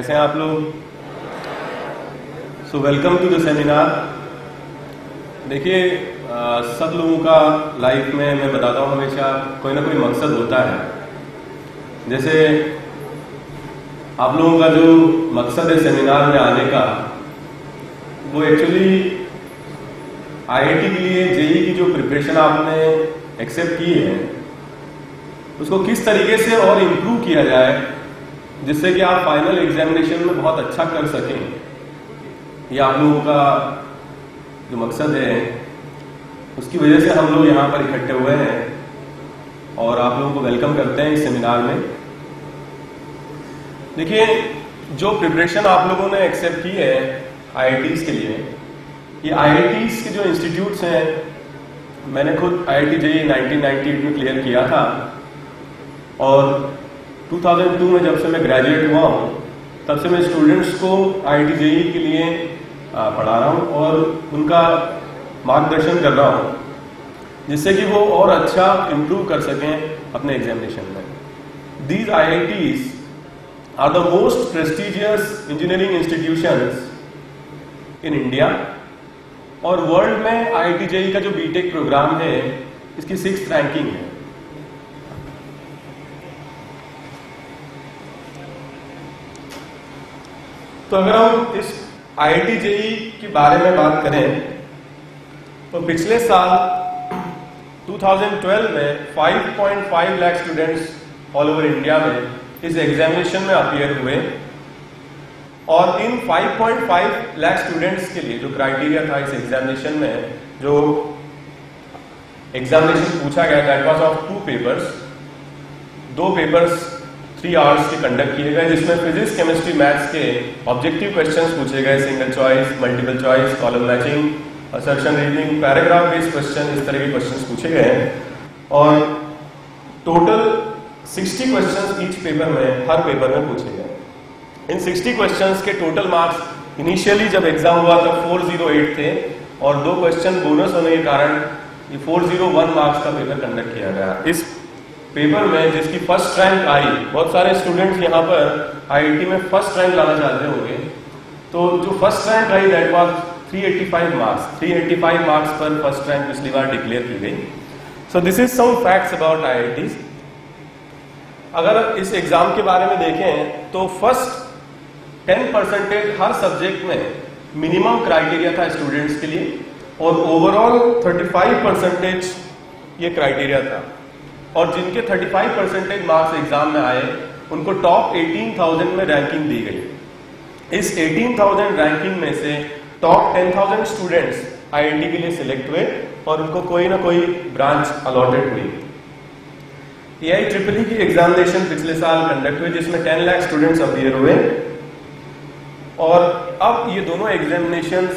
कैसे हैं आप लोग? So welcome to the seminar देखिए सब लोगों का लाइफ में मैं बताता हूँ हमेशा, कोई ना कोई मकसद होता है। जैसे आप लोगों का जो मकसद है सेमिनार में आने का, वो एक्चुअली आईआईटी के लिए जेई की जो प्रिपरेशन आपने एक्सेप्ट की है, उसको किस तरीके से और इम्प्रूव किया जाए जिससे कि आप फाइनल एग्जामिनेशन में बहुत अच्छा कर सकें। ये आप लोगों का जो मकसद है, उसकी वजह से हम लोग यहाँ पर इकट्ठे हुए हैं और आप लोगों को वेलकम करते हैं इस सेमिनार में। देखिए, जो प्रिपरेशन आप लोगों ने एक्सेप्ट की है आईआईटीज के लिए, ये आईआईटीज के जो इंस्टीट्यूट्स हैं, मैंने खुद आईआईटी जेई 1998 में क्लियर किया था। और 2002 में जब से मैं ग्रेजुएट हुआ हूँ, तब से मैं स्टूडेंट्स को आई जेई के लिए पढ़ा रहा हूँ और उनका मार्गदर्शन कर रहा हूँ, जिससे कि वो और अच्छा इम्प्रूव कर सकें अपने एग्जामिनेशन में। These I are the most prestigious engineering institutions in India और वर्ल्ड में आई जेई का जो बीटेक प्रोग्राम है, इसकी सिक्स रैंकिंग है। तो अगर हम इस आईआईटी जेई के बारे में बात करें तो पिछले साल 2012 में 5.5 lakh students all over India में इस एग्जामिनेशन में अपियर हुए। और इन 5.5 लाख स्टूडेंट्स के लिए जो क्राइटेरिया था इस एग्जामिनेशन में, जो एग्जामिनेशन पूछा गया that was of two papers दो पेपर्स थ्री आवर्स के कंडक्ट किए गए, जिसमें फिजिक्स केमिस्ट्री मैथ्स के ऑब्जेक्टिव क्वेश्चन पूछे गए single choice multiple choice column matching assertion reading paragraph based question इस तरह के क्वेश्चंस पूछे गए हैं। और टोटल 60 क्वेश्चंस ईच पेपर में, हर पेपर में पूछे गए। इन 60 क्वेश्चंस के टोटल मार्क्स इनिशियली जब एग्ज़ाम हुआ तब 408 थे, और दो क्वेश्चन बोनस होने के कारण ये 401 मार्क्स का पेपर कंडक्ट किया गया। इस पेपर में जिसकी फ़र्स्ट रैंक आई, बहुत सारे स्टूडेंट्स यहाँ पर आईआईटी में फ़र्स्ट रैंक लाना चाहते होंगे। तो जो फ़र्स्ट रैंक आई दैट वाज 385 मार्क्स 385 मार्क्स पर फ़र्स्ट रैंक पिछली बार डिक्लेयर की गई। So this is some facts about IIT अगर इस एग्ज़ाम के बारे में देखें तो फ़र्स्ट 10 परसेंटेज हर सब्जेक्ट में मिनिमम क्राइटेरिया था स्टूडेंट्स के लिए, और ओवरऑल 35 परसेंटेज ये क्राइटेरिया था। और जिनके 35 परसेंटेज मार्क्स एग्ज़ाम में आए उनको टॉप 18,000 में रैंकिंग दी गई। इस 18,000 रैंकिंग में से टॉप 10,000 स्टूडेंट्स आईआईटी के लिए सिलेक्ट हुए और उनको कोई ना कोई ब्रांच अलॉटेड हुई। ए आई ट्रिपल की एग्जामिनेशन पिछले साल कंडक्ट हुए जिसमें 10 लाख स्टूडेंट्स अपियर हुए। और अब ये दोनों एग्जामिनेशन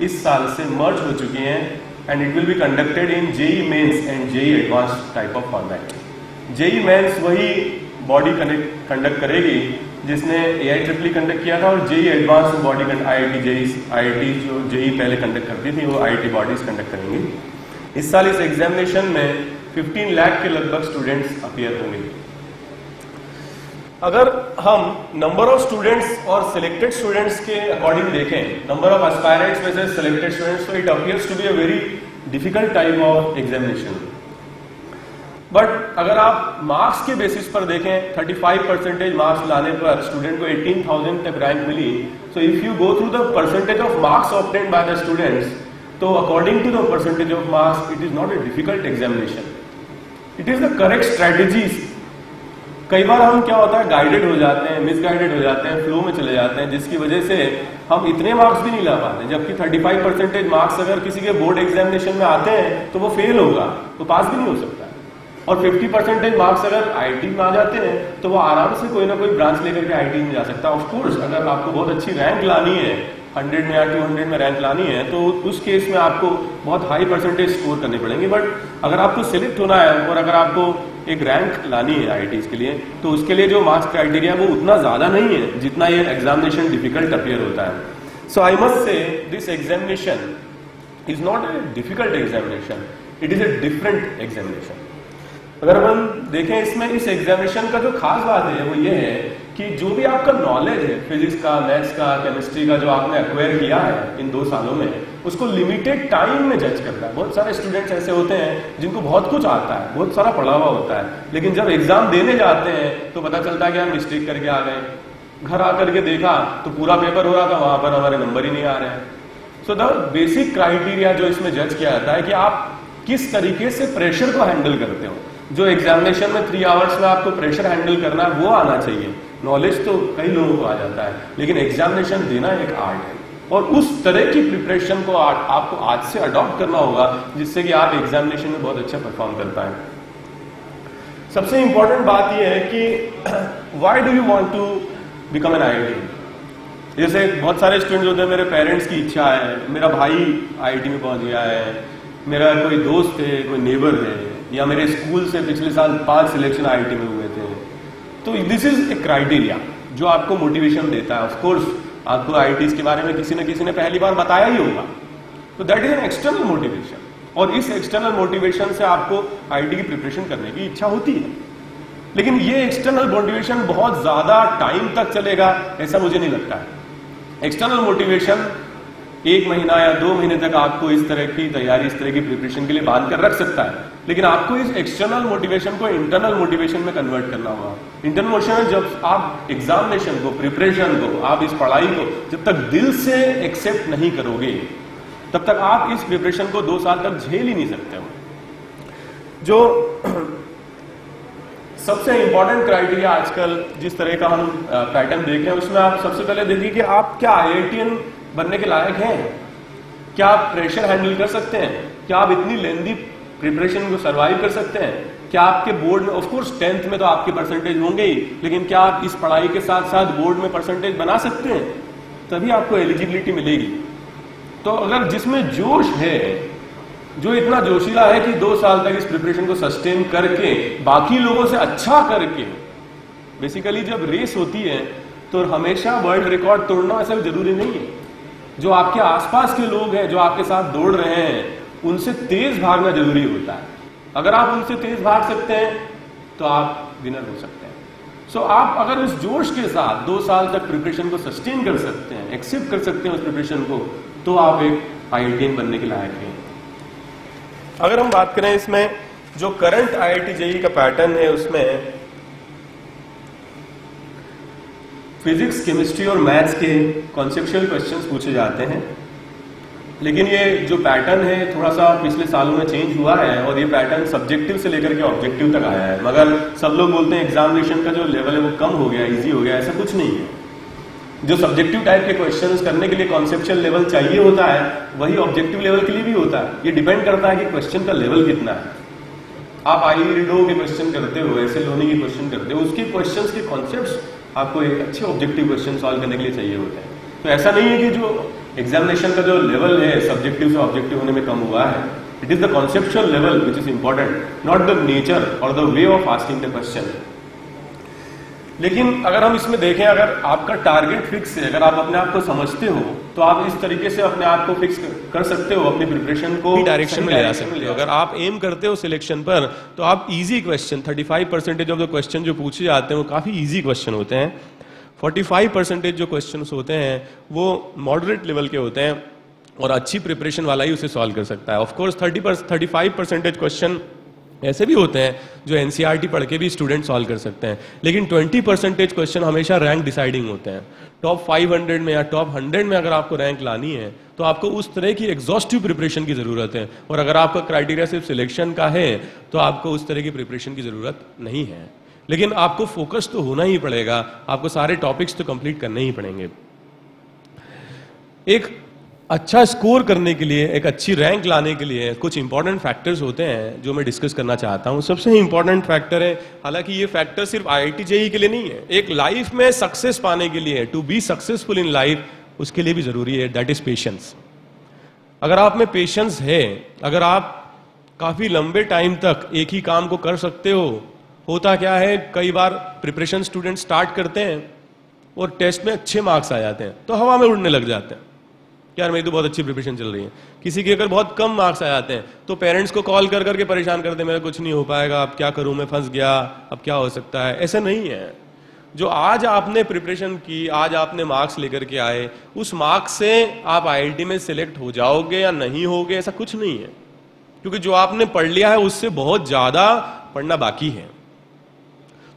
इस साल से मर्ज हो चुकी हैं। And it will be conducted in JE mains and JE advanced type of format. JE mains वही बॉडी कंडक्ट करेगी, जिसने आई ट्रिपली कंडक्ट किया था और JE advance body I I T JE जो जेई पहले कंडक्ट करती थी, वो टी बॉडीज कंडक्ट करेंगी इस साल इस एग्जामिनेशन में 15 लाख के लगभग स्टूडेंट्स अपियर होंगे अगर हम नंबर ऑफ़ स्टूडेंट्स और सिलेक्टेड स्टूडेंट्स के अकॉर्डिंग देखें नंबर ऑफ़ एस्पायरेंट्स में से सिलेक्टेड स्टूडेंट्स तो it appears to be a very difficult type of examination but अगर आप मार्क्स के बेसिस पर देखें 35 परसेंटेज मार्क्स लाने पर स्टूडेंट को 18,000 तक rank milli so if you go through the percentage of marks obtain by the students तो according to the percentage of marks it is not a difficult examination it is the correct strategies कई बार हम क्या होता है guided हो जाते हैं मिसगाइडेड हो जाते हैं फ्लो में चले जाते हैं, जिसकी वजह से हम इतने मार्क्स भी नहीं ला पाते। जबकि 35 परसेंटेज मार्क्स अगर किसी के बोर्ड एग्जामिनेशन में आते हैं तो वो फेल होगा तो पास भी नहीं हो सकता। और 50 परसेंटेज मार्क्स अगर आईटी में आ जाते हैं तो वो आराम से कोई ना कोई ब्रांच लेकर के आईटी में जा सकता है। ऑफकोर्स अगर आपको बहुत अच्छी रैंक लानी है हंड्रेड में या टू हंड्रेड में रैंक लानी है तो उस केस में आपको बहुत हाई परसेंटेज स्कोर करने पड़ेंगे। बट अगर आपको सिलेक्ट होना है और अगर आपको एक रैंक लानी है आईआईटी के लिए तो उसके लिए जो मार्क्स क्राइटेरिया वो उतना ज़्यादा नहीं है जितना ये एग्जामिनेशन डिफ़िकल्ट अपियर होता है। So I must say this examination is not a difficult examination it is a different examination अगर हम देखें इसमें इस एग्जामिनेशन का जो खास बात है, वो ये है कि जो भी आपका नॉलेज है फिजिक्स का मैथ्स का केमिस्ट्री का जो आपने एक्वायर किया है इन दो सालों में, उसको लिमिटेड टाइम में जज करता है। बहुत सारे स्टूडेंट्स ऐसे होते हैं जिनको बहुत कुछ आता है, बहुत सारा पढ़ा हुआ होता है, लेकिन जब एग्ज़ाम देने जाते हैं तो पता चलता है कि हम मिस्टेक करके आ गए। घर आकर के देखा तो पूरा पेपर हो रहा था, वहाँ पर हमारे नंबर ही नहीं आ रहे। हैं सो द बेसिक क्राइटेरिया जो इसमें जज किया जाता है कि आप किस तरीके से प्रेशर को हैंडल करते हो। जो एग्जामिनेशन में थ्री आवर्स में आपको प्रेशर हैंडल करना है, वो आना चाहिए। नॉलेज तो कई लोगों को आ जाता है लेकिन एग्जामिनेशन देना एक आर्ट है। और उस तरह की प्रिपरेशन को आ, आपको आज से अडॉप्ट करना होगा जिससे कि आप एग्जामिनेशन में बहुत अच्छा परफॉर्म कर पाए। सबसे इंपॉर्टेंट बात यह है कि why do you want to become an I जैसे बहुत सारे स्टूडेंट होते हैं मेरे पेरेंट्स की इच्छा है मेरा भाई आईआईटी में पहुँच गया है मेरा कोई दोस्त है कोई नेबर है या मेरे स्कूल से पिछले साल पाँच सिलेक्शन आईआईटी में हुए। तो दिस इज़ ए क्राइटेरिया जो आपको मोटिवेशन देता है। ऑफकोर्स आपको आई के बारे में किसी न किसी ने पहली बार बताया ही होगा। तो that is an external motivation और इस एक्सटर्नल मोटिवेशन से आपको आईटी की प्रिपरेशन करने की इच्छा होती है। लेकिन ये एक्सटर्नल मोटिवेशन बहुत ज़्यादा टाइम तक चलेगा, ऐसा मुझे नहीं लगता है। एक्सटर्नल मोटिवेशन एक महीना या दो महीने तक आपको इस तरह की तैयारी, इस तरह की प्रिपरेशन के लिए बाँध कर रख सकता है। लेकिन आपको इस एक्सटर्नल मोटिवेशन को इंटरनल मोटिवेशन में कन्वर्ट करना होगा। इंटरनल मोटिवेशन जब आप एग्जामिनेशन को प्रिपरेशन को, आप इस पढ़ाई को जब तक दिल से एक्सेप्ट नहीं करोगे, तब तक आप इस प्रिपरेशन को दो साल तक झेल ही नहीं सकते हो। जो सबसे इंपॉर्टेंट क्राइटेरिया आजकल जिस तरह का हम पैटर्न देख रहे हैं, उसमें आप सबसे पहले देखिए कि आप क्या आईआईटीएन बनने के लायक हैं। क्या आप प्रेशर हैंडल कर सकते हैं? क्या आप इतनी लेंदी प्रिपरेशन को सर्वाइव कर सकते हैं? क्या आपके बोर्ड में ऑफकोर्स टेंथ में तो आपके परसेंटेज होंगे ही, लेकिन क्या आप इस पढ़ाई के साथ साथ बोर्ड में परसेंटेज बना सकते हैं? तभी आपको एलिजिबिलिटी मिलेगी। तो अगर जिसमें जोश है, जो इतना जोशीला है कि दो साल तक इस प्रिपरेशन को सस्टेन करके, बाकी लोगों से अच्छा करके बेसिकली जब रेस होती है तो हमेशा वर्ल्ड रिकॉर्ड तोड़ना ऐसा ज़रूरी नहीं है। जो आपके आसपास के लोग हैं जो आपके साथ दौड़ रहे हैं उनसे तेज भागना ज़रूरी होता है। अगर आप उनसे तेज भाग सकते हैं तो आप विनर हो सकते हैं। सो so, आप अगर उस जोश के साथ दो साल तक प्रिपरेशन को सस्टेन कर सकते हैं एक्सेप्ट कर सकते हैं उस प्रिपरेशन को तो आप एक आई बनने के लायक हैं। अगर हम बात करें इसमें जो करंट आई आई का पैटर्न है उसमें फिजिक्स केमिस्ट्री और मैथ्स के कॉन्सेप्चुअल क्वेश्चंस पूछे जाते हैं। लेकिन ये जो पैटर्न है थोड़ा सा पिछले सालों में चेंज हुआ है और ये पैटर्न सब्जेक्टिव से लेकर के ऑब्जेक्टिव तक आया है। मगर सब लोग बोलते हैं एग्जामिनेशन का जो लेवल है वो कम हो गया इजी हो गया, ऐसा कुछ नहीं है। जो सब्जेक्टिव टाइप के क्वेश्चंस करने के लिए कॉन्सेप्चुअल लेवल चाहिए होता है, वही ऑब्जेक्टिव लेवल के लिए भी होता है। ये डिपेंड करता है कि क्वेश्चन का लेवल कितना है। आप आई रीडो के क्वेश्चन करते हो ऐसे लोनी के क्वेश्चन करते हो, उसके क्वेश्चन के कॉन्सेप्ट आपको एक अच्छे ऑब्जेक्टिव क्वेश्चन सॉल्व करने के लिए चाहिए होते हैं। तो ऐसा नहीं है कि जो एग्जामिनेशन का जो लेवल है सब्जेक्टिव से ऑब्जेक्टिव होने में कम हुआ है it is the conceptual level which is important not the nature और the way of asking the question लेकिन अगर हम इसमें देखें, अगर आपका टारगेट फिक्स है, अगर आप अपने आप को समझते हो तो आप इस तरीके से अपने आप को फिक्स कर सकते हो अपनी प्रिपरेशन को डायरेक्शन में ले जा सकते हो। अगर आप एम करते हो सिलेक्शन पर तो आप easy question 35 percentage of the question जो पूछे जाते हैं वो काफ़ी इजी क्वेश्चन होते हैं। 45 परसेंटेज जो क्वेश्चन होते हैं वो मॉडरेट लेवल के होते हैं और अच्छी प्रिपरेशन वाला ही उसे सॉल्व कर सकता है। Of course thirty thirty five percentage question ऐसे भी होते हैं जो एनसीईआरटी e पढ़ के भी स्टूडेंट सॉल्व कर सकते हैं। लेकिन 20 परसेंटेज क्वेश्चन हमेशा रैंक डिसाइडिंग होते हैं। टॉप 500 में या टॉप 100 में अगर आपको रैंक लानी है तो आपको उस तरह की एग्जॉस्टिव प्रिपरेशन की ज़रूरत है। और अगर आपका क्राइटेरिया सिर्फ़ सिलेक्शन का है तो आपको उस तरह की प्रिपरेशन की ज़रूरत नहीं है। लेकिन आपको फोकस तो होना ही पड़ेगा, आपको सारे टॉपिक्स तो कंप्लीट करने ही पड़ेंगे। एक अच्छा स्कोर करने के लिए, एक अच्छी रैंक लाने के लिए कुछ इंपॉर्टेंट फैक्टर्स होते हैं जो मैं डिस्कस करना चाहता हूँ। सबसे इंपॉर्टेंट फैक्टर है, हालाँकि ये फैक्टर सिर्फ़ आईआईटी जेई के लिए नहीं है, एक लाइफ में सक्सेस पाने के लिए to be successful in life उसके लिए भी ज़रूरी है दैट इज़ पेशेंस अगर आप में पेशेंस है, अगर आप काफ़ी लंबे टाइम तक एक ही काम को कर सकते हो, होता क्या है, कई बार प्रिपरेशन स्टूडेंट स्टार्ट करते हैं और टेस्ट में अच्छे मार्क्स आ जाते हैं तो हवा में उड़ने लग जाते हैं। यार मेरी तो बहुत अच्छी प्रिपरेशन चल रही है। किसी के अगर बहुत कम मार्क्स आ जाते हैं तो पेरेंट्स को कॉल कर करके परेशान करते मेरा कुछ नहीं हो पाएगा, अब क्या करूँ, मैं फंस गया, अब क्या हो सकता है? ऐसा नहीं है। जो आज आपने प्रिपरेशन की, आज आपने मार्क्स लेकर के आए, उस मार्क्स से आप आईआईटी में सिलेक्ट हो जाओगे या नहीं होगे, ऐसा कुछ नहीं है। क्योंकि जो आपने पढ़ लिया है, उससे बहुत ज़्यादा पढ़ना बाकी है।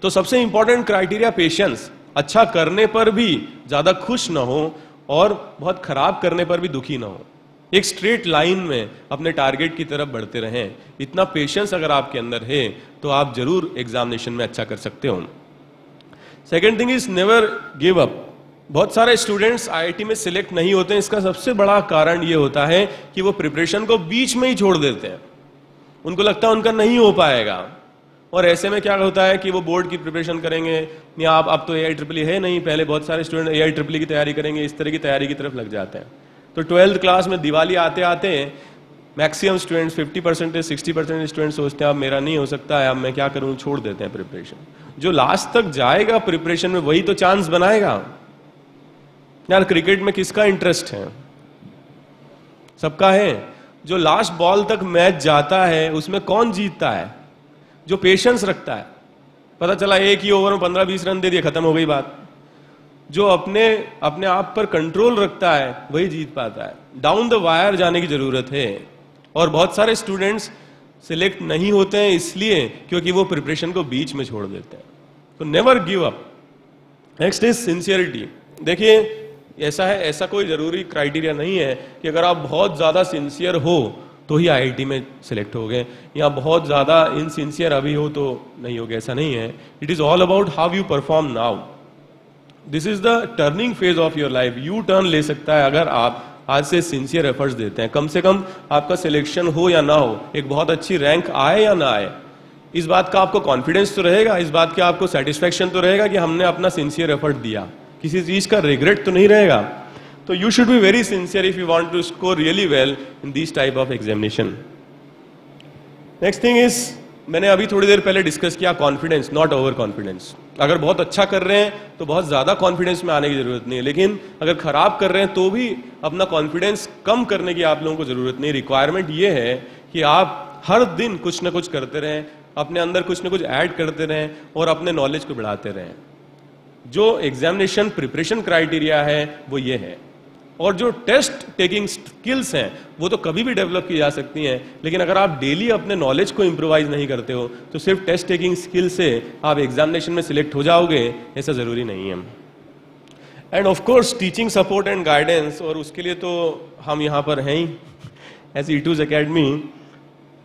तो सबसे इंपॉर्टेंट क्राइटेरिया पेशेंस अच्छा करने पर भी ज़्यादा खुश ना हो और बहुत खराब करने पर भी दुखी ना हो। एक स्ट्रेट लाइन में अपने टारगेट की तरफ़ बढ़ते रहें। इतना पेशेंस अगर आपके अंदर है तो आप ज़रूर एग्जामिनेशन में अच्छा कर सकते हो। Second thing is never give up बहुत सारे स्टूडेंट्स आईआईटी में सिलेक्ट नहीं होते हैं। इसका सबसे बड़ा कारण ये होता है कि वो प्रिपरेशन को बीच में ही छोड़ देते हैं। उनको लगता है उनका नहीं हो पाएगा। और ऐसे में क्या होता है कि वो बोर्ड की प्रिपरेशन करेंगे। या आप, अब तो ए आई ट्रिपली है नहीं, पहले बहुत सारे स्टूडेंट ए आई ट्रिपली की तैयारी करेंगे, इस तरह की तैयारी की तरफ़ लग जाते हैं। तो ट्वेल्थ क्लास में दिवाली आते आते maximum students 50 percent sixty percent student सोचते हैं, अब मेरा नहीं हो सकता है, अब मैं क्या करूँ? छोड़ देते हैं प्रिपरेशन जो लास्ट तक जाएगा प्रिपरेशन में, वही तो चांस बनाएगा। यार क्रिकेट में किसका इंटरेस्ट है? सबका है। जो लास्ट बॉल तक मैच जाता है, उसमें कौन जीतता है? जो पेशेंस रखता है। पता चला एक ही ओवर में पंद्रह बीस रन दे दिए, खत्म हो गई बात। जो अपने अपने आप पर कंट्रोल रखता है, वही जीत पाता है। डाउन द वायर जाने की ज़रूरत है। और बहुत सारे स्टूडेंट्स सिलेक्ट नहीं होते हैं इसलिए क्योंकि वो प्रिपरेशन को बीच में छोड़ देते हैं। तो never give up next is sincerity देखिए, ऐसा है, ऐसा कोई ज़रूरी क्राइटेरिया नहीं है कि अगर आप बहुत ज़्यादा सिंसियर हो तो ही आईआईटी में सिलेक्ट हो गए। या बहुत ज़्यादा इनसिंसियर अभी हो तो नहीं हो गया ऐसा नहीं है। It is all about how you perform now this is the turning phase of your life you turn ले सकता है अगर आप आज से सिंसियर एफर्ट्स देते हैं। कम से कम आपका सिलेक्शन हो या ना हो, एक बहुत अच्छी रैंक आए या ना आए, इस बात का आपको कॉन्फिडेंस तो रहेगा, इस बात का आपको सेटिस्फेक्शन तो रहेगा कि हमने अपना सिंसियर एफर्ट दिया। किसी चीज़ का रिग्रेट तो नहीं रहेगा। तो you should be very sincere if you want to score really well in this type of examination next thing is मैंने अभी थोड़ी देर पहले डिस्कस किया कॉन्फिडेंस नॉट ओवर कॉन्फिडेंस अगर बहुत अच्छा कर रहे हैं तो बहुत ज़्यादा कॉन्फिडेंस में आने की ज़रूरत नहीं है। लेकिन अगर खराब कर रहे हैं तो भी अपना कॉन्फिडेंस कम करने की आप लोगों को ज़रूरत नहीं। रिक्वायरमेंट ये है कि आप हर दिन कुछ ना कुछ करते रहें, अपने अंदर कुछ ना कुछ ऐड करते रहें और अपने नॉलेज को बढ़ाते रहें। जो एग्जामिनेशन प्रिपरेशन क्राइटेरिया है, वो ये है। और जो टेस्ट टेकिंग स्किल्स हैं, वो तो कभी भी डेवलप की जा सकती हैं। लेकिन अगर आप डेली अपने नॉलेज को इंप्रोवाइज नहीं करते हो तो सिर्फ़ टेस्ट टेकिंग स्किल से आप एग्जामिनेशन में सिलेक्ट हो जाओगे, ऐसा ज़रूरी नहीं है। And of course teaching support and guidance और उसके लिए तो हम यहाँ पर हैं ही। एज ईटूज अकेडमी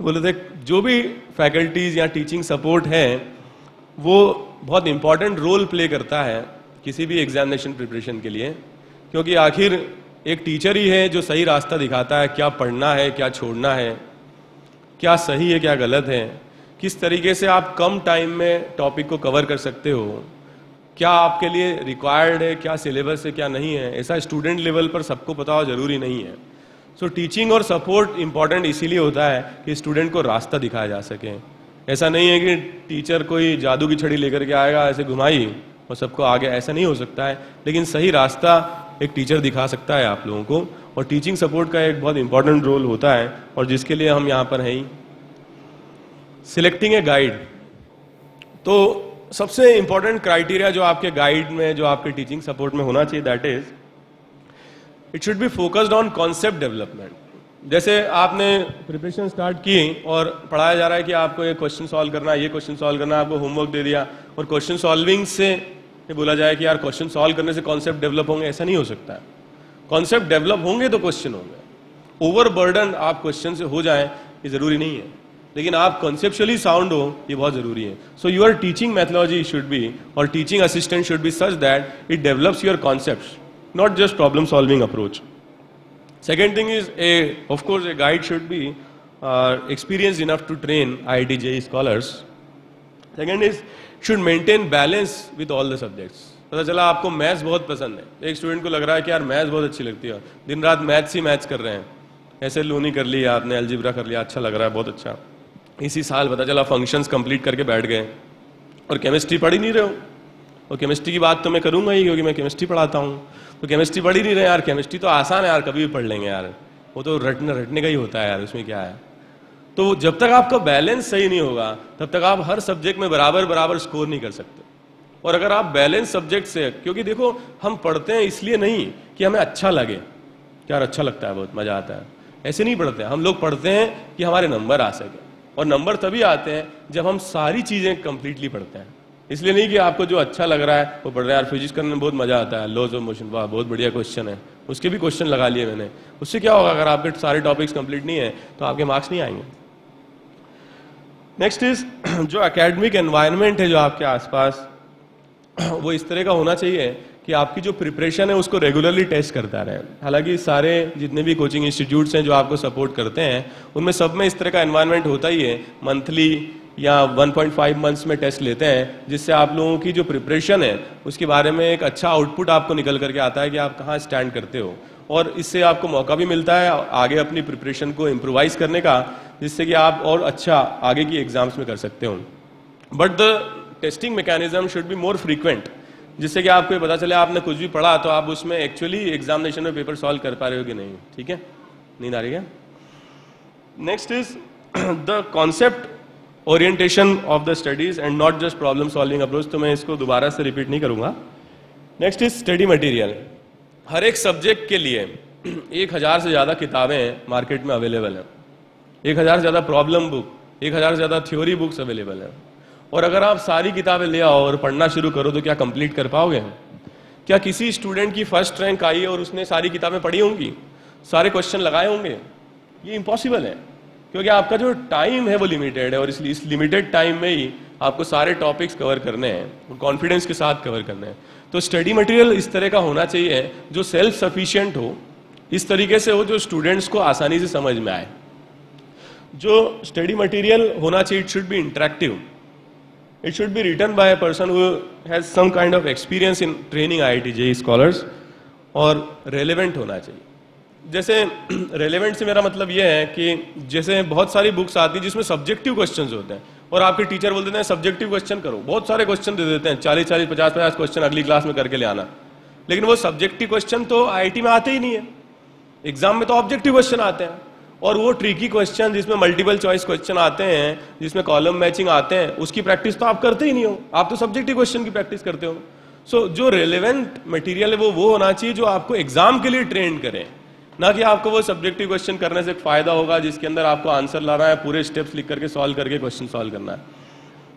बोले थे, जो भी फैकल्टीज या टीचिंग सपोर्ट है, वो बहुत इंपॉर्टेंट रोल प्ले करता है किसी भी एग्जामिनेशन प्रिपरेशन के लिए। क्योंकि आखिर एक टीचर ही है जो सही रास्ता दिखाता है, क्या पढ़ना है, क्या छोड़ना है, क्या सही है, क्या गलत है। किस तरीके से आप कम टाइम में टॉपिक को कवर कर सकते हो। क्या आपके लिए रिक्वायर्ड है, क्या सिलेबस है, क्या नहीं है। ऐसा स्टूडेंट लेवल पर सबको पता हो, ज़रूरी नहीं है। सो टीचिंग और सपोर्ट इंपॉर्टेंट इसीलिए होता है कि स्टूडेंट को रास्ता दिखाया जा सके। ऐसा नहीं है कि टीचर कोई जादू की छड़ी लेकर के आएगा, ऐसे घुमाई और सबको आगे ऐसा नहीं हो सकता है। लेकिन सही रास्ता एक टीचर दिखा सकता है आप लोगों को। और टीचिंग सपोर्ट का एक बहुत इंपॉर्टेंट रोल होता है। और जिसके लिए हम यहाँ पर हैं सिलेक्टिंग ए गाइड तो सबसे इंपॉर्टेंट क्राइटेरिया जो आपके गाइड में, जो आपके टीचिंग सपोर्ट में होना चाहिए that is it should be focused on concept development जैसे आपने प्रिपरेशन स्टार्ट की और पढ़ाया जा रहा है कि आपको ये क्वेश्चन सॉल्व करना है ये क्वेश्चन सॉल्व करना है आपको होमवर्क दे दिया। और क्वेश्चन सॉल्विंग से ये बोला जाए कि यार क्वेश्चन सॉल्व करने से कॉन्सेप्ट डेवलप होंगे, ऐसा नहीं हो सकता। है कॉन्सेप्ट डेवलप होंगे तो क्वेश्चन होंगे। ओवर बर्डन आप क्वेश्चन से हो जाए, ये ज़रूरी नहीं है। लेकिन आप कॉन्सेप्चुअली साउंड हो, ये बहुत ज़रूरी है। So your teaching methodology should be और teaching assistant should be such that it develops your concept not just problem solving approach second thing is a of course a guide should be experience enough to train I T J scholars second is should maintain balance with all the subjects पता चला आपको maths बहुत पसंद है। एक student को लग रहा है कि यार मैथ्स बहुत अच्छी लगती है। दिन रात मैथ्स ही मैथ्स कर रहे हैं। ऐसे लूनी कर लिया, आपने एल्जिब्रा कर लिया अच्छा लग रहा है, बहुत अच्छा। इसी साल पता चला फ़ंक्शंस कंप्लीट करके बैठ गए। और केमिस्ट्री पढ़ ही नहीं रहे हो। और केमिस्ट्री की बात तो मैं करूँगा ही, क्योंकि मैं केमिस्ट्री पढ़ाता हूँ। तो केमिस्ट्री पढ़ ही नहीं रहे यार। केमिस्ट्री तो आसान है यार, कभी भी पढ़ लेंगे यार। वो तो रटने रटने का ही होता है यार, उसमें क्या है? तो जब तक आपका बैलेंस सही नहीं होगा, तब तक आप हर सब्जेक्ट में बराबर बराबर स्कोर नहीं कर सकते। और अगर आप बैलेंस सब्जेक्ट से, क्योंकि देखो, हम पढ़ते हैं इसलिए नहीं कि हमें अच्छा लगे। यार अच्छा लगता है, बहुत मज़ा आता है। ऐसे नहीं पढ़ते। हम लोग पढ़ते हैं कि हमारे नंबर आ सके। और नंबर तभी आते हैं जब हम सारी चीज़ें कंप्लीटली पढ़ते हैं। इसलिए नहीं कि आपको जो अच्छा लग रहा है, वो पढ़ रहे हैं। यार फिजिक्स करने में बहुत मज़ा आता है। लॉज ऑफ़ मोशन वाह, बहुत बढ़िया क्वेश्चन है। उसके भी क्वेश्चन लगा लिए मैंने। उससे क्या होगा, अगर आपके सारे टॉपिक्स कंप्लीट नहीं है तो आपके मार्क्स नहीं आएँगे। नेक्स्ट इज़ जो एकेडमिक एनवायरनमेंट है जो आपके आसपास, वो इस तरह का होना चाहिए कि आपकी जो प्रिपरेशन है उसको रेगुलरली टेस्ट करता रहे। हालाँकि सारे जितने भी कोचिंग इंस्टीट्यूट्स हैं जो आपको सपोर्ट करते हैं, उनमें सब में इस तरह का एनवायरनमेंट होता ही है। मंथली या 1.5 मंथ्स में टेस्ट लेते हैं, जिससे आप लोगों की जो प्रिपरेशन है, उसके बारे में एक अच्छा आउटपुट आपको निकल करके आता है कि आप कहाँ स्टैंड करते हो। और इससे आपको मौका भी मिलता है आगे अपनी प्रिपरेशन को इम्प्रोवाइज करने का। जिससे कि आप और अच्छा आगे की एग्ज़ाम्स में कर सकते हो। But the testing mechanism should be more frequent जिससे कि आपको पता चले, आपने कुछ भी पढ़ा तो आप उसमें एक्चुअली एग्जामिनेशन में पेपर सॉल्व कर पा रहे हो कि नहीं। ठीक है? नींद आ रही है? Next is the concept orientation of the studies and not just problem solving approach तो मैं इसको दोबारा से रिपीट नहीं करूँगा। नेक्स्ट इज़ स्टडी मटेरियल हर एक सब्जेक्ट के लिए एक हज़ार से ज़्यादा किताबें मार्केट में अवेलेबल है। एक हज़ार से ज़्यादा प्रॉब्लम बुक एक हज़ार से ज़्यादा थ्योरी बुक्स अवेलेबल है। और अगर आप सारी किताबें ले आओ और पढ़ना शुरू करो तो क्या कंप्लीट कर पाओगे क्या किसी स्टूडेंट की फ़र्स्ट रैंक आई है और उसने सारी किताबें पढ़ी होंगी? सारे क्वेश्चन लगाए होंगे? ये इम्पॉसिबल है। क्योंकि आपका जो टाइम है वो लिमिटेड है और इसलिए इस लिमिटेड टाइम में ही आपको सारे टॉपिक्स कवर करने हैं कॉन्फिडेंस के साथ कवर करने हैं। तो स्टडी मटेरियल इस तरह का होना चाहिए, जो सेल्फ सफिशियंट हो, इस तरीके से हो जो स्टूडेंट्स को आसानी से समझ में आए। जो स्टडी मटेरियल होना चाहिए it should be interactive It should be written by a person who has some kind of experience in training IIT JEE scholars और relevant होना चाहिए. जैसे रेलेवेंट से मेरा मतलब यह है कि जैसे बहुत सारी बुक्स आती है जिसमें सब्जेक्टिव क्वेश्चन होते हैं और आपके टीचर बोल देते हैं सब्जेक्टिव क्वेश्चन करो। बहुत सारे क्वेश्चन दे देते हैं, चालीस चालीस, पचास पचास क्वेश्चन अगली क्लास में करके ले आना। लेकिन वो सब्जेक्टिव क्वेश्चन तो आईआईटी में आते ही नहीं है। एग्ज़ाम में तो ऑब्जेक्टिव क्वेश्चन आते हैं। और वो ट्रिकी क्वेश्चन जिसमें मल्टीपल चॉइस क्वेश्चन आते हैं जिसमें कॉलम मैचिंग आते हैं उसकी प्रैक्टिस तो आप करते ही नहीं हो। आप तो सब्जेक्टिव क्वेश्चन की प्रैक्टिस करते हो। सो so, जो रेलिवेंट मटेरियल है वो वो होना चाहिए जो आपको एग्ज़ाम के लिए ट्रेन करें। ना कि आपको वो सब्जेक्टिव क्वेश्चन करने से फ़ायदा होगा जिसके अंदर आपको आंसर लाना है पूरे स्टेप्स लिख करके सॉल्व करके क्वेश्चन सॉल्व करना है।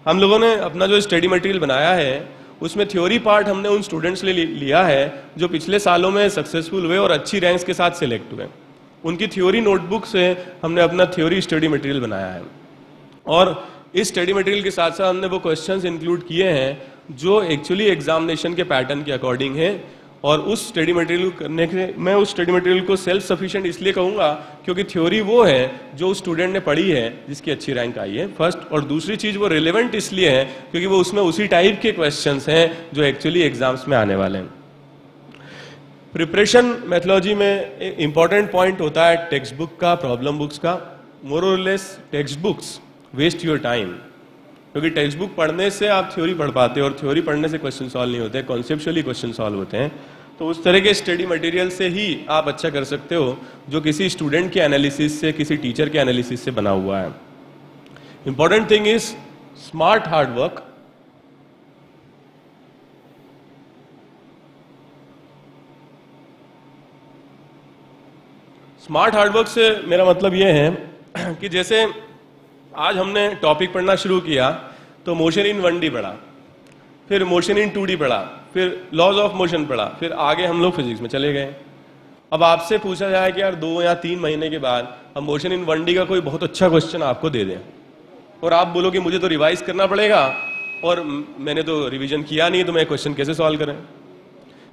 हम लोगों ने अपना जो स्टडी मटेरियल बनाया है उसमें थ्योरी पार्ट हमने उन स्टूडेंट्स लिए लिया है जो पिछले सालों में सक्सेसफुल हुए और अच्छी रैंक्स के साथ सिलेक्ट हुए। उनकी थ्योरी नोटबुक से हमने अपना थ्योरी स्टडी मटेरियल बनाया है। और इस स्टडी मटेरियल के साथ साथ हमने वो क्वेश्चंस इंक्लूड किए हैं, जो एक्चुअली एग्जामिनेशन के पैटर्न के अकॉर्डिंग है। और उस स्टडी मटेरियल करने के, मैं उस स्टडी मटेरियल को सेल्फ सफिशिएंट इसलिए कहूँगा, क्योंकि थ्योरी वो है, जो उस स्टूडेंट ने पढ़ी है, जिसकी अच्छी रैंक आई है फ़र्स्ट और दूसरी चीज़ वो रिलेवेंट इसलिए है, क्योंकि वो उसमें उसी टाइप के क्वेश्चन हैं, जो एक्चुअली एग्ज़ाम्स में आने वाले हैं। प्रिपरेशन मेथोलॉजी में इंपॉर्टेंट पॉइंट होता है टेक्स्ट बुक का प्रॉब्लम बुक्स का। More less text books waste your time क्योंकि टेक्स्ट बुक पढ़ने से आप थ्योरी पढ़ पाते हो और थ्योरी पढ़ने से क्वेश्चन सॉल्व नहीं होते कॉन्सेप्चुअली क्वेश्चन सॉल्व होते हैं। तो उस तरह के स्टडी मटेरियल से ही आप अच्छा कर सकते हो, जो किसी स्टूडेंट के एनालिसिस से, किसी टीचर के एनालिसिस से बना हुआ है। Important thing is smart hard work smart hard work से मेरा मतलब यह है कि जैसे आज हमने टॉपिक पढ़ना शुरू किया तो मोशन इन वन डी पढ़ा, फिर मोशन इन टू डी पढ़ा, फिर लॉज ऑफ़ मोशन पढ़ा, फिर आगे हम लोग फिजिक्स में चले गए। अब आपसे पूछा जाए कि यार दो या तीन महीने के बाद हम मोशन इन वन डी का कोई बहुत अच्छा क्वेश्चन आपको दे दें, और आप बोलो कि मुझे तो रिवाइज करना पड़ेगा, और मैंने तो रिवीजन किया नहीं तो मैं क्वेश्चन कैसे सॉल्व करें?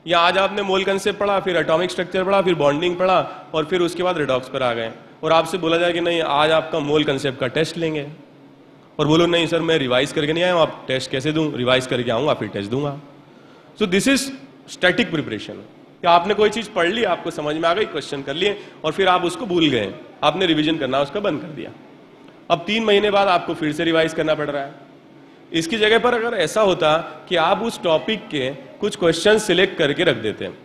या आज आपने मोल कंसेप्ट पढ़ा, फिर एटॉमिक स्ट्रक्चर पढ़ा, फिर बॉन्डिंग पढ़ा, और फिर उसके बाद रिडॉक्स पर आ गए और आपसे बोला जाए कि नहीं, आज आपका मोल कंसेप्ट का टेस्ट लेंगे। और बोलो, नहीं सर, मैं रिवाइज करके नहीं आया हूँ, आप टेस्ट कैसे दूँ? रिवाइज करके आऊँगा, फिर टेस्ट दूँगा। So this is static preparation कि आपने कोई चीज़ पढ़ ली, आपको समझ में आ गई क्वेश्चन कर लिए, और फिर आप उसको भूल गए। आपने रिविजन करना, उसका बंद कर दिया। अब तीन महीने बाद आपको फिर से रिवाइज करना पड़ रहा है। इसकी जगह पर अगर ऐसा होता कि आप उस टॉपिक के कुछ क्वेश्चन सिलेक्ट करके रख देते हैं।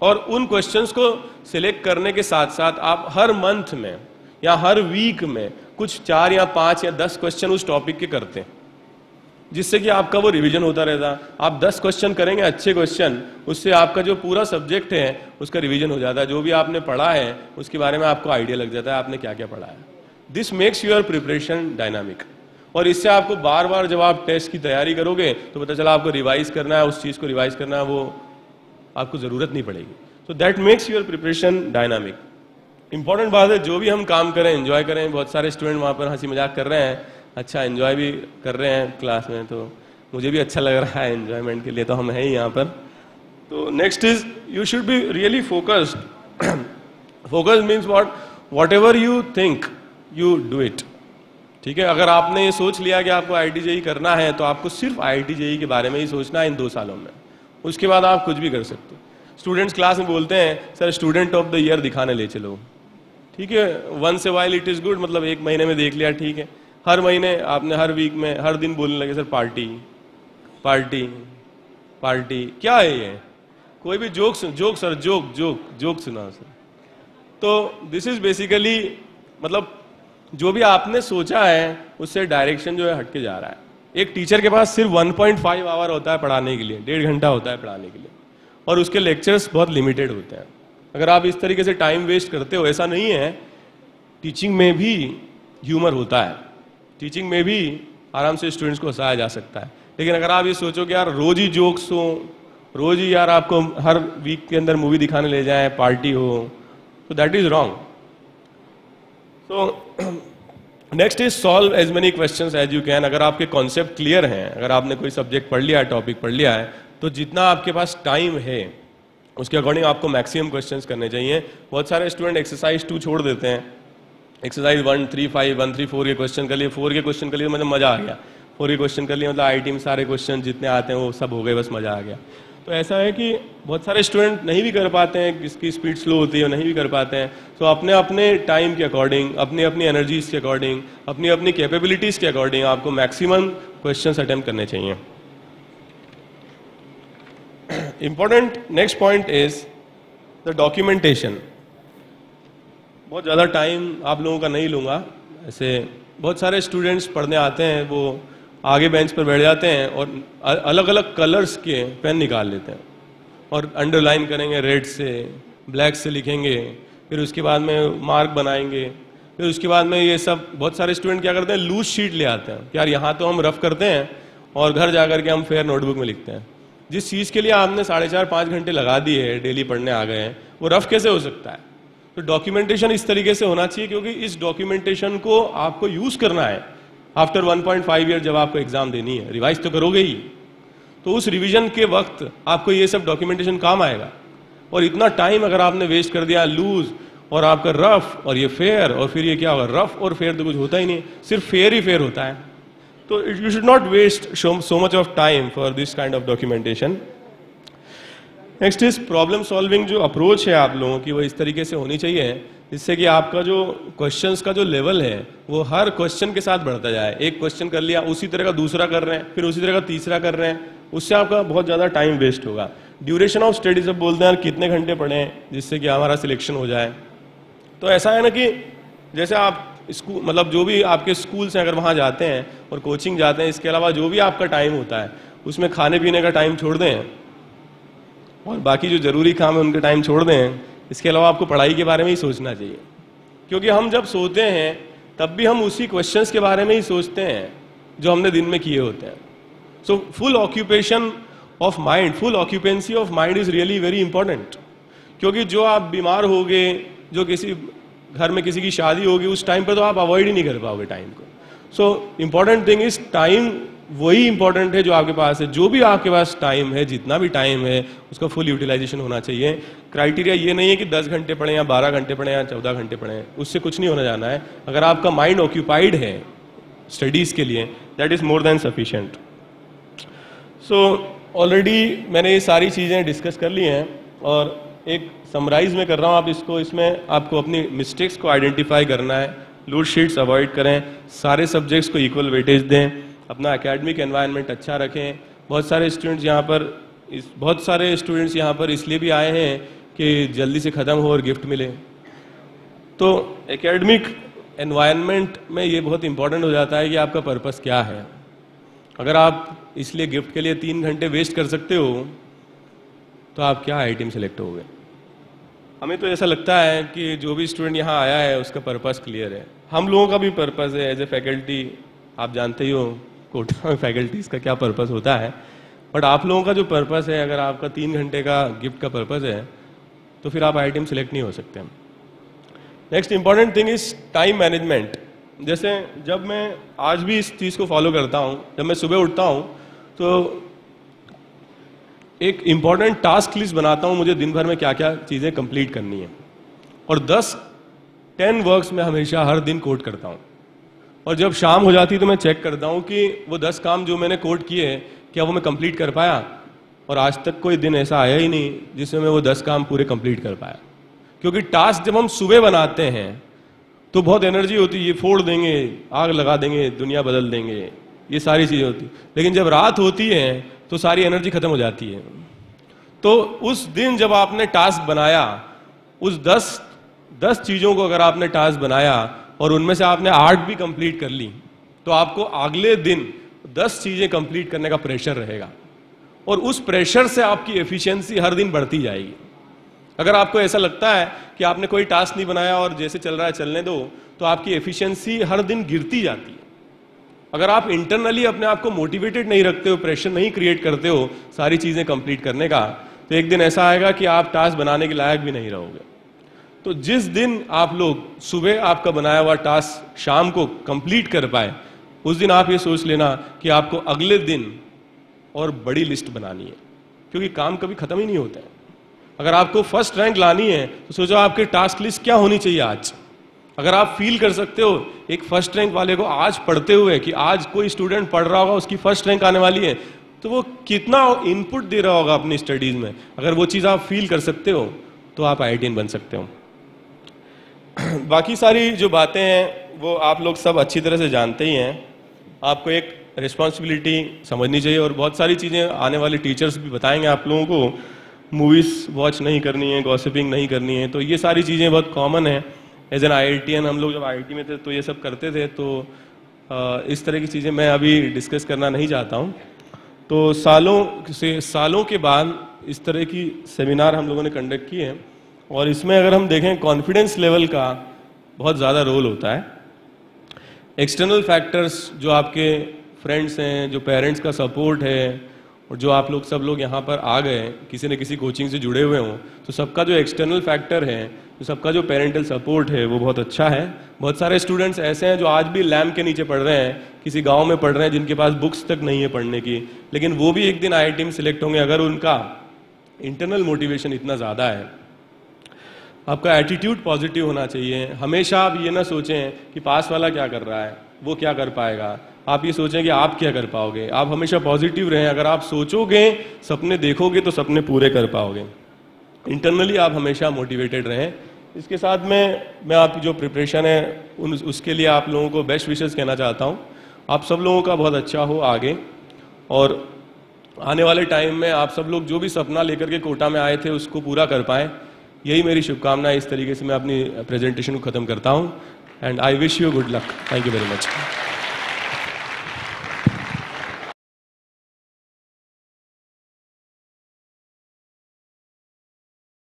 और उन क्वेश्चंस को सिलेक्ट करने के साथ साथ आप हर मंथ में या हर वीक में कुछ चार या पाँच या दस क्वेश्चन उस टॉपिक के करते हैं। जिससे कि आपका वो रिवीजन होता रहता आप दस क्वेश्चन करेंगे, अच्छे क्वेश्चन उससे आपका जो पूरा सब्जेक्ट है, उसका रिवीजन हो जाता है। जो भी आपने पढ़ा है, उसके बारे में आपको आइडिया लग जाता है, आपने क्या क्या पढ़ा है। This makes your preparation dynamic और इससे आपको बार बार जब आप टेस्ट की तैयारी करोगे तो पता चला आपको रिवाइज करना है, उस चीज़ को रिवाइज करना है, वो आपको ज़रूरत नहीं पड़ेगी। So that makes your preparation dynamic important बात है, जो भी हम काम करें एंजॉय करें, बहुत सारे स्टूडेंट वहाँ पर हँसी मज़ाक कर रहे हैं अच्छा एंजॉय भी कर रहे हैं क्लास में तो मुझे भी अच्छा लग रहा है एंजॉयमेंट के लिए तो हम हैं ही यहाँ पर। तो next is you should be really focused focus means what whatever you think you do it ठीक है, अगर आपने ये सोच लिया कि आपको आई टी करना है तो आपको सिर्फ़ आई टी के बारे में ही सोचना है इन दो सालों में। उसके बाद आप कुछ भी कर सकते स्टूडेंट्स क्लास में बोलते हैं sir student of the year दिखाने ले चलो। ठीक है वन से वाइल इट इज़ गुड मतलब एक महीने में देख लिया, ठीक है। हर महीने आपने, हर वीक में, हर दिन बोलने लगे सर पार्टी पार्टी पार्टी क्या है ये? कोई भी joke joke sir joke joke joke सुना सर तो दिस इज़ बेसिकली मतलब जो भी आपने सोचा है, उससे डायरेक्शन जो है हटके जा रहा है। एक टीचर के पास सिर्फ़ 1.5 आवर होता है पढ़ाने के लिए, डेढ़ घंटा होता है पढ़ाने के लिए। और उसके लेक्चर्स बहुत लिमिटेड होते हैं। अगर आप इस तरीके से टाइम वेस्ट करते हो, ऐसा नहीं है। टीचिंग में भी ह्यूमर होता है। टीचिंग में भी आराम से स्टूडेंट्स को हंसाया जा सकता है। लेकिन अगर आप ये सोचो कि यार रोज ही जोक्स हो, रोज ही यार आपको हर वीक के अंदर मूवी दिखाने ले जाए पार्टी हो तो दैट इज़ रॉन्ग तो next is solve as many question as you can अगर आपके कॉन्सेप्ट क्लियर हैं, अगर आपने कोई सब्जेक्ट पढ़ लिया है टॉपिक पढ़ लिया है तो जितना आपके पास टाइम है, उसके अकॉर्डिंग आपको मैक्सिमम क्वेश्चंस करने चाहिए। बहुत सारे स्टूडेंट एक्सरसाइज टू छोड़ देते हैं। Exercise one three five one three four के क्वेश्चन कर लिए। फोर के क्वेश्चन कर लिए मतलब मज़ा आ गया। फोर के क्वेश्चन कर लिए मतलब आई में सारे क्वेश्चन जितने आते हैं, वो सब हो गए, बस मज़ा आ गया। तो ऐसा है कि बहुत सारे स्टूडेंट नहीं भी कर पाते हैं किसकी स्पीड स्लो होती है नहीं भी कर पाते हैं। तो अपने अपने टाइम के अकॉर्डिंग अपनी अपनी एनर्जीज के अकॉर्डिंग अपनी अपनी कैपेबिलिटीज के अकॉर्डिंग आपको मैक्सिमम क्वेश्चन अटेम्प्ट करने चाहिए। Important next point is the documentation बहुत ज़्यादा टाइम आप लोगों का नहीं लूँगा। ऐसे बहुत सारे स्टूडेंट्स पढ़ने आते हैं, वो आगे बेंच पर बैठ जाते हैं और अलग अलग कलर्स के पेन निकाल लेते हैं। और अंडरलाइन करेंगे रेड से, ब्लैक से लिखेंगे, फिर उसके बाद में मार्क बनाएँगे, फिर उसके बाद में ये सब बहुत सारे स्टूडेंट क्या करते हैं, लूज शीट ले आते हैं यार यहाँ तो हम रफ करते हैं और घर जा करके हम फेयर नोटबुक में लिखते हैं। जिस चीज़ के लिए आपने साढ़े चार, पाँच घंटे लगा दिए डेली पढ़ने आ गए हैं, वो रफ कैसे हो सकता है? तो डॉक्यूमेंटेशन इस तरीके से होना चाहिए क्योंकि इस डॉक्यूमेंटेशन को आपको यूज़ करना है। आफ्टर 1.5 पॉइंट ईयर जब आपको एग्ज़ाम देनी है रिवाइज तो करोगे ही। तो उस रिवीजन के वक्त आपको ये सब डॉक्यूमेंटेशन काम आएगा। और इतना टाइम अगर आपने वेस्ट कर दिया लूज और आपका रफ और ये फेयर और फिर ये क्या होगा रफ और फेयर तो कुछ होता ही नहीं सिर्फ़ फेयर ही फेयर होता है। तो you should not waste so much of time for this kind of documentation next is problem solving जो अप्रोच है आप लोगों की, वो इस तरीके से होनी चाहिए। जिससे कि आपका जो क्वेश्चंस का जो लेवल है, वो हर क्वेश्चन के साथ बढ़ता जाए। एक क्वेश्चन कर लिया, उसी तरह का दूसरा कर रहे हैं, फिर उसी तरह का तीसरा कर रहे हैं। उससे आपका बहुत ज़्यादा टाइम वेस्ट होगा। ड्यूरेशन ऑफ़ स्टडी जब बोलते हैं कितने घंटे पढ़ें जिससे कि हमारा सिलेक्शन हो जाए। तो ऐसा है ना कि जैसे आप स्कूल मतलब जो भी आपके स्कूल से अगर वहाँ जाते हैं और कोचिंग जाते हैं, इसके अलावा जो भी आपका टाइम होता है, उसमें खाने पीने का टाइम छोड़ दें। और बाकी जो ज़रूरी काम है, उनके टाइम छोड़ दें। इसके अलावा आपको पढ़ाई के बारे में ही सोचना चाहिए। क्योंकि हम जब सोते हैं, तब भी हम उसी क्वेश्चंस के बारे में ही सोचते हैं, जो हमने दिन में किए होते हैं। So full occupation of mind full occupancy of mind is really very important क्योंकि जो आप बीमार हो गए जो किसी घर में किसी की शादी होगी, उस टाइम पर तो आप अवॉइड ही नहीं कर पाओगे टाइम को। So important thing is time वही इंपॉर्टेंट है जो आपके पास है। जो भी आपके पास टाइम है, जितना भी टाइम है, उसका फुल यूटिलाइजेशन होना चाहिए। क्राइटेरिया ये नहीं है कि 10 घंटे पढ़े या 12 घंटे पढ़े या 14 घंटे पढ़े। उससे कुछ नहीं होना जाना है। अगर आपका माइंड ऑक्यूपाइड है स्टडीज़ के लिए that is more than sufficient so already मैंने ये सारी चीज़ें डिस्कस कर ली हैं और एक समराइज में कर रहा हूँ आप इसको। इसमें आपको अपनी मिस्टेक्स को आइडेंटिफाई करना है। लूड शीट्स अवॉइड करें। सारे सब्जेक्ट्स को इक्वल वेटेज दें। अपना एकेडमिक एनवायरनमेंट अच्छा रखें। बहुत सारे स्टूडेंट्स यहाँ पर इस, बहुत सारे स्टूडेंट्स यहाँ पर इसलिए भी आए हैं कि जल्दी से ख़त्म हो और गिफ्ट मिले। तो एकेडमिक एनवायरनमेंट में ये बहुत इंपॉर्टेंट हो जाता है कि आपका पर्पस क्या है। अगर आप इसलिए गिफ्ट के लिए तीन घंटे वेस्ट कर सकते हो तो आप क्या आई सेलेक्ट गए हमें तो ऐसा लगता है कि जो भी स्टूडेंट यहाँ आया है, उसका पर्पस क्लियर है। हम लोगों का भी पर्पस है एज ए फैकल्टी आप जानते ही हो। कोटा में फैकल्टीज का क्या पर्पस होता है? बट आप लोगों का जो पर्पस है, अगर आपका तीन घंटे का गिफ्ट का पर्पस है तो फिर आप आई सेलेक्ट नहीं हो सकते next important thing is time management जैसे जब मैं आज भी इस चीज़ को फॉलो करता हूँ, जब मैं सुबह उठता हूँ तो एक इंपॉर्टेंट टास्क लिस्ट बनाता हूँ, मुझे दिन भर में क्या क्या चीज़ें कंप्लीट करनी है। और 10 10 वर्क्स में हमेशा हर दिन कोड करता हूँ। और जब शाम हो जाती तो मैं चेक करता हूँ कि वो 10 काम जो मैंने कोड किए हैं, क्या वो मैं कंप्लीट कर पाया? और आज तक कोई दिन ऐसा आया ही नहीं, जिसमें मैं वो 10 काम पूरे कंप्लीट कर पाया। क्योंकि टास्क जब हम सुबह बनाते हैं तो बहुत एनर्जी होती है, ये फोड़ देंगे, आग लगा देंगे, दुनिया बदल देंगे, ये सारी चीज़ें होती। लेकिन जब रात होती है तो सारी एनर्जी खत्म हो जाती है। तो उस दिन जब आपने टास्क बनाया, उस दस दस चीज़ों को अगर आपने टास्क बनाया और उनमें से आपने आठ भी कंप्लीट कर ली तो आपको अगले दिन दस चीज़ें कंप्लीट करने का प्रेशर रहेगा। और उस प्रेशर से आपकी एफिशिएंसी हर दिन बढ़ती जाएगी। अगर आपको ऐसा लगता है कि आपने कोई टास्क नहीं बनाया और जैसे चल रहा है चलने दो तो आपकी एफिशिएंसी हर दिन गिरती जाती है। अगर आप इंटरनली अपने आप को मोटिवेटेड नहीं रखते हो प्रेशर नहीं क्रिएट करते हो, सारी चीज़ें कंप्लीट करने का तो एक दिन ऐसा आएगा कि आप टास्क बनाने के लायक भी नहीं रहोगे। तो जिस दिन आप लोग सुबह आपका बनाया हुआ टास्क शाम को कंप्लीट कर पाए, उस दिन आप ये सोच लेना कि आपको अगले दिन और बड़ी लिस्ट बनानी है, क्योंकि काम कभी खत्म ही नहीं होता है। अगर आपको फ़र्स्ट रैंक लानी है तो सोचो आपकी टास्क लिस्ट क्या होनी चाहिए आज। अगर आप फील कर सकते हो, एक फ़र्स्ट रैंक वाले को आज पढ़ते हुए कि आज कोई स्टूडेंट पढ़ रहा होगा, उसकी फ़र्स्ट रैंक आने वाली है तो वो कितना इनपुट दे रहा होगा अपनी स्टडीज़ में। अगर वो चीज़ आप फील कर सकते हो तो आप आई बन सकते हो। बाकी सारी जो बातें हैं, वो आप लोग सब अच्छी तरह से जानते ही हैं। आपको एक रिस्पॉन्सिबिलिटी समझनी चाहिए और बहुत सारी चीज़ें आने वाले टीचर्स भी बताएँगे आप लोगों को। मूवीज़ वॉच नहीं करनी है गॉसिपिंग नहीं करनी है तो ये सारी चीज़ें बहुत कॉमन है। एज एन आई हम लोग जब आई में थे तो ये सब करते थे तो इस तरह की चीज़ें मैं अभी डिस्कस करना नहीं चाहता हूँ। तो सालों से, सालों के बाद इस तरह की सेमिनार हम लोगों ने कंडक्ट किए हैं। और इसमें अगर हम देखें कॉन्फिडेंस लेवल का बहुत ज़्यादा रोल होता है। एक्सटर्नल फैक्टर्स जो आपके फ्रेंड्स हैं, जो पेरेंट्स का सपोर्ट है, और जो आप लोग, सब लोग यहाँ पर आ गए किसी न किसी कोचिंग से जुड़े हुए हों तो सबका जो एक्सटर्नल फैक्टर है तो सबका जो पेरेंटल सपोर्ट है, वो बहुत अच्छा है। बहुत सारे स्टूडेंट्स ऐसे हैं जो आज भी लैम्प के नीचे पढ़ रहे हैं, किसी गाँव में पढ़ रहे हैं, जिनके पास बुक्स तक नहीं है पढ़ने की। लेकिन वो भी एक दिन आई टीम सिलेक्ट होंगे, अगर उनका इंटरनल मोटिवेशन इतना ज़्यादा है आपका एटीट्यूड पॉजिटिव होना चाहिए। हमेशा आप ये ना सोचें कि पास वाला क्या कर रहा है, वो क्या कर पाएगा। आप ये सोचें कि आप क्या कर पाओगे। आप हमेशा पॉजिटिव रहें। अगर आप सोचोगे, सपने देखोगे तो सपने पूरे कर पाओगे। इंटरनली आप हमेशा मोटिवेटेड रहें। इसके साथ में मैं आपकी जो प्रिपरेशन है, उन, उसके लिए आप लोगों को बेस्ट विशेष कहना चाहता हूँ। आप सब लोगों का बहुत अच्छा हो आगे। और आने वाले टाइम में आप सब लोग जो भी सपना लेकर के कोटा में आए थे, उसको पूरा कर पाएँ। यही मेरी शुभकामना इस तरीके से मैं अपनी प्रेजेंटेशन को ख़त्म करता हूँ। And I wish you good luck thank you very much